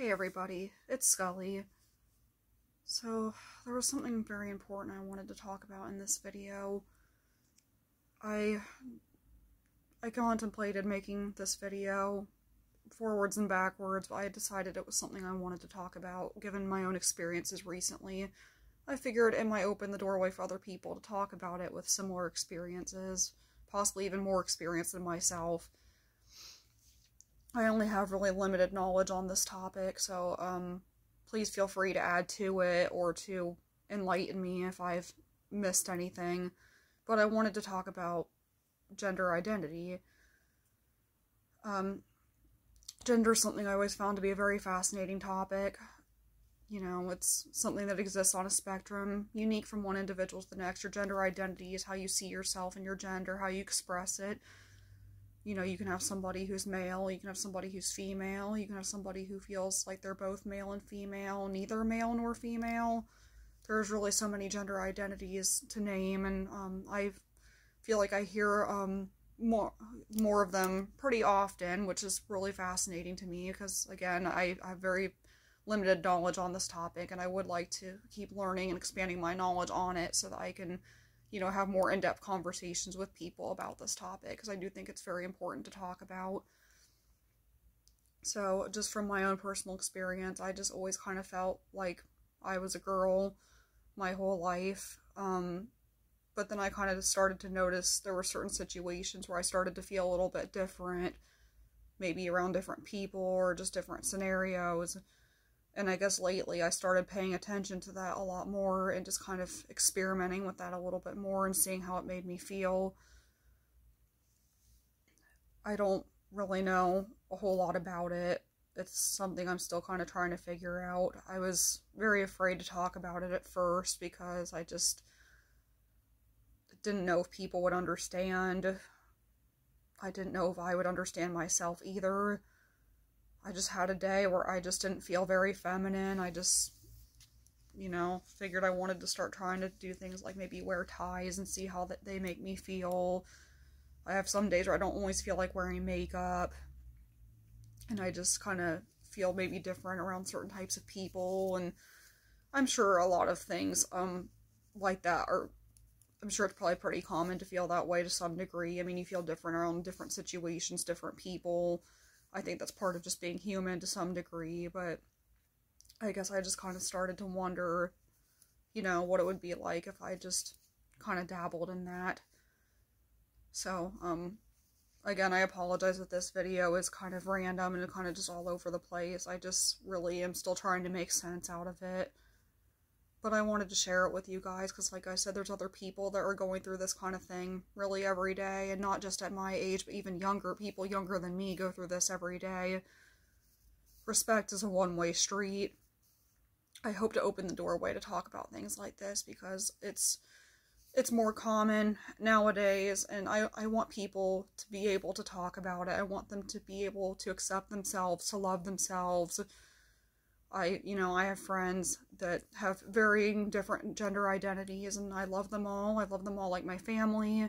Hey everybody, it's Skully. So, there was something very important I wanted to talk about in this video. I I contemplated making this video forwards and backwards, but I decided it was something I wanted to talk about given my own experiences recently. I figured it might open the doorway for other people to talk about it with similar experiences, possibly even more experience than myself. I only have really limited knowledge on this topic, so um, please feel free to add to it or to enlighten me if I've missed anything. But I wanted to talk about gender identity. Um, gender is something I always found to be a very fascinating topic. You know, it's something that exists on a spectrum, unique from one individual to the next. Your gender identity is how you see yourself and your gender, how you express it you know, you can have somebody who's male, you can have somebody who's female, you can have somebody who feels like they're both male and female, neither male nor female. There's really so many gender identities to name, and um, I feel like I hear um, more more of them pretty often, which is really fascinating to me because, again, I, I have very limited knowledge on this topic, and I would like to keep learning and expanding my knowledge on it so that I can you know, have more in depth conversations with people about this topic because I do think it's very important to talk about. So, just from my own personal experience, I just always kind of felt like I was a girl my whole life. Um, but then I kind of started to notice there were certain situations where I started to feel a little bit different, maybe around different people or just different scenarios and I guess lately I started paying attention to that a lot more and just kind of experimenting with that a little bit more and seeing how it made me feel. I don't really know a whole lot about it. It's something I'm still kind of trying to figure out. I was very afraid to talk about it at first because I just didn't know if people would understand. I didn't know if I would understand myself either. I just had a day where I just didn't feel very feminine. I just, you know, figured I wanted to start trying to do things like maybe wear ties and see how that they make me feel. I have some days where I don't always feel like wearing makeup. And I just kind of feel maybe different around certain types of people and I'm sure a lot of things um like that are I'm sure it's probably pretty common to feel that way to some degree. I mean, you feel different around different situations, different people. I think that's part of just being human to some degree, but I guess I just kind of started to wonder, you know, what it would be like if I just kind of dabbled in that. So, um, again, I apologize if this video is kind of random and kind of just all over the place. I just really am still trying to make sense out of it but I wanted to share it with you guys because, like I said, there's other people that are going through this kind of thing really every day, and not just at my age, but even younger people, younger than me, go through this every day. Respect is a one way street. I hope to open the doorway to talk about things like this because it's it's more common nowadays and I, I want people to be able to talk about it. I want them to be able to accept themselves, to love themselves, I, you know, I have friends that have varying different gender identities and I love them all. I love them all like my family.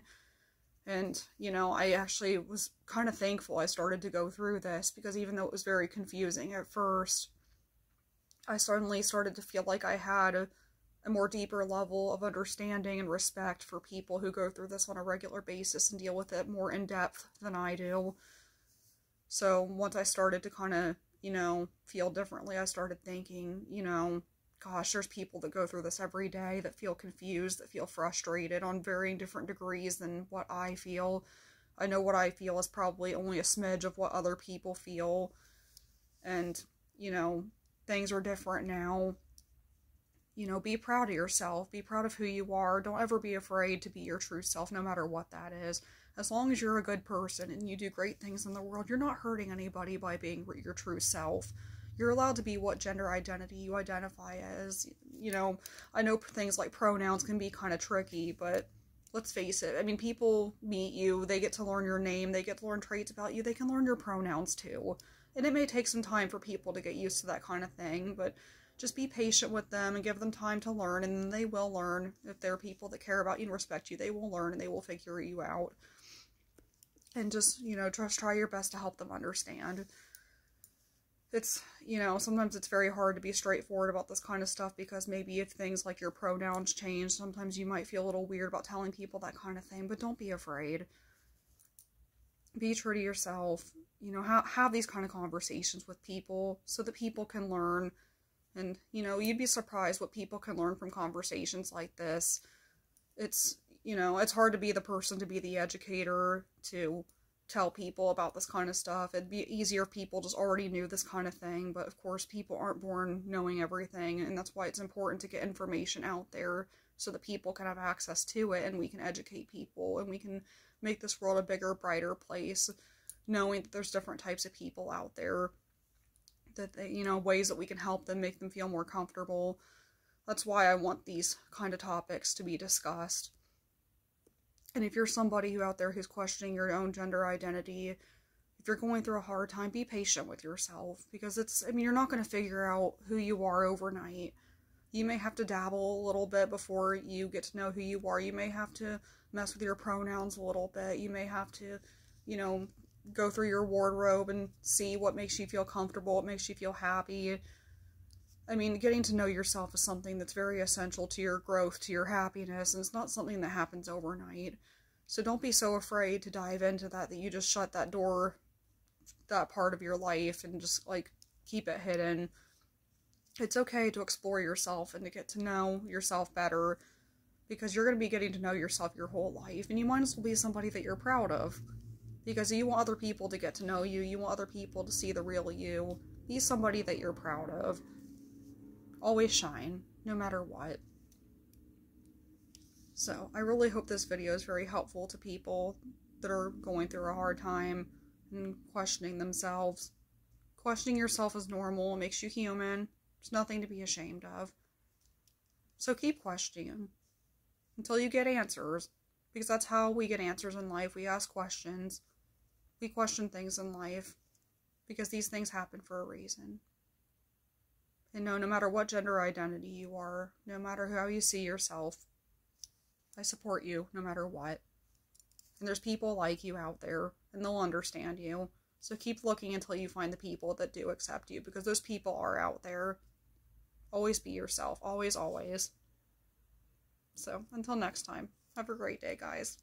And, you know, I actually was kind of thankful I started to go through this because even though it was very confusing at first, I suddenly started to feel like I had a, a more deeper level of understanding and respect for people who go through this on a regular basis and deal with it more in depth than I do. So once I started to kind of you know, feel differently, I started thinking, you know, gosh, there's people that go through this every day that feel confused, that feel frustrated on varying different degrees than what I feel. I know what I feel is probably only a smidge of what other people feel. And, you know, things are different now. You know, be proud of yourself. Be proud of who you are. Don't ever be afraid to be your true self, no matter what that is as long as you're a good person and you do great things in the world, you're not hurting anybody by being your true self. You're allowed to be what gender identity you identify as. You know, I know things like pronouns can be kind of tricky, but let's face it. I mean, people meet you, they get to learn your name, they get to learn traits about you, they can learn your pronouns too. And it may take some time for people to get used to that kind of thing, but just be patient with them and give them time to learn, and they will learn. If they're people that care about you and respect you, they will learn and they will figure you out and just, you know, just try your best to help them understand. it's you know sometimes it's very hard to be straightforward about this kind of stuff because maybe if things like your pronouns change sometimes you might feel a little weird about telling people that kind of thing but don't be afraid. Be true to yourself. You know have, have these kind of conversations with people so that people can learn. And you know you'd be surprised what people can learn from conversations like this. It's you know it's hard to be the person to be the educator to tell people about this kind of stuff. It'd be easier if people just already knew this kind of thing, but of course, people aren't born knowing everything, and that's why it's important to get information out there so that people can have access to it and we can educate people and we can make this world a bigger, brighter place, knowing that there's different types of people out there. That they, you know, ways that we can help them make them feel more comfortable. That's why I want these kind of topics to be discussed. And if you're somebody who out there who's questioning your own gender identity, if you're going through a hard time, be patient with yourself because it's, I mean, you're not going to figure out who you are overnight. You may have to dabble a little bit before you get to know who you are. You may have to mess with your pronouns a little bit. You may have to, you know, go through your wardrobe and see what makes you feel comfortable, what makes you feel happy. I mean, getting to know yourself is something that's very essential to your growth, to your happiness, and it's not something that happens overnight. So don't be so afraid to dive into that that you just shut that door, that part of your life, and just like keep it hidden. It's okay to explore yourself and to get to know yourself better because you're going to be getting to know yourself your whole life, and you might as well be somebody that you're proud of because you want other people to get to know you, you want other people to see the real you. Be somebody that you're proud of always shine, no matter what. So, I really hope this video is very helpful to people that are going through a hard time and questioning themselves. Questioning yourself is normal, it makes you human. It's nothing to be ashamed of. So keep questioning until you get answers, because that's how we get answers in life. We ask questions, we question things in life, because these things happen for a reason. And no, no matter what gender identity you are, no matter how you see yourself, I support you no matter what. And there's people like you out there, and they'll understand you. So keep looking until you find the people that do accept you, because those people are out there. Always be yourself. Always, always. So, until next time, have a great day, guys.